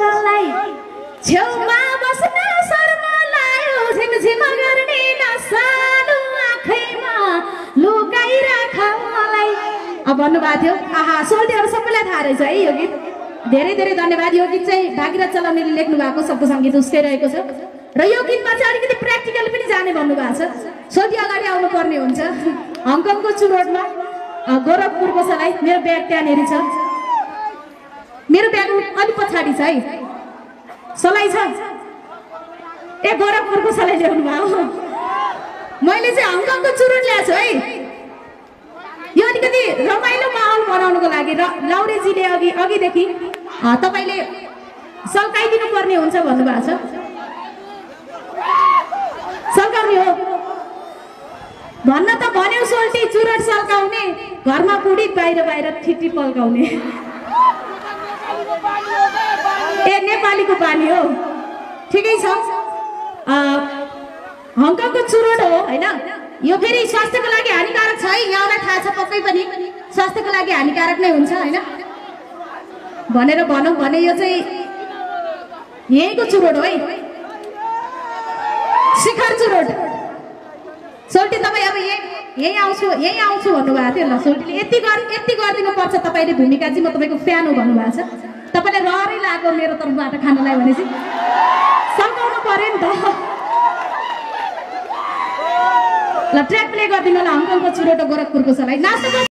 कसलाई छेउमा बस्न लायो झिमझिम मलाई। अब भन्नुभएको थियो आहा सोल्टीहरू सबैलाई थाहा रहेछ है यो गीत। धेरै धेरै धन्यवाद यो गीत चाहिँ भागीरथ चलाउनेले लेख्नु भएको शब्द सङ्गीत उसकै रहेको छ। र यो गीतमा चाहिँ अलिकति प्र्याक्टिकल पनि जाने भन्नुभएको छ। सोल्टी अगाडि आउनु पर्ने हुन्छ। हङकङको चुरोडमा अ, गोरखपुरको सलाई मेरो ब्याग त्यहाँनिर छ। मेरो ब्याग अलिक पछाडि छ है। सलाई छ। ए गोरखपुरको सलाई ल्याउनु भयो। मैले चाहिँ हङकङको चुरोट ल्याएको छु है। यो अलिकति रमाइलो माहौल बनाउनुको लागि र लाउरेजीले अघि अघिदेखि तपाईँले सल्काइदिनु पर्ने हुन्छ भन्नुभएको छ। सल्काउने हो। भन्न त भन्यो सोल्टी चुरोट सल्काउने घरमा बुढी बाहिर बाहिर ठिटी पल्काउने। ए नेपालीको बानी हो। ठिकै छ। हङकङको चुरोट हो होइन? यो फेरि स्वास्थ्यको लागि हानिकारक छ है। यहाँलाई थाहा छ पक्कै पनि। स्वास्थ्यको लागि हानिकारक नै हुन्छ होइन? भनेर भनौँ भने यो चाहिँ यहीँको चुरोट हो है। शिखर चुरोट। सोल्टी तपाईँ अब यही यहीँ आउँछु यहीँ आउँछु भन्नुभएको थियो ल सोल्टीले यति गर यति गरिदिनु पर्छ तपाईँले भूमिका चाहिँ म तपाईँको फ्यान हो भन्नुभएको छ। तपाईँलाई रहरै लाग्यो मेरो तर्फबाट खानालाई भनेपछि? सघाउनु पऱ्यो नि त। ल ट्र्याक प्ले गरिदिनु होला हङकङको चुरोट गोरखपुरको सलाई। नाच्नु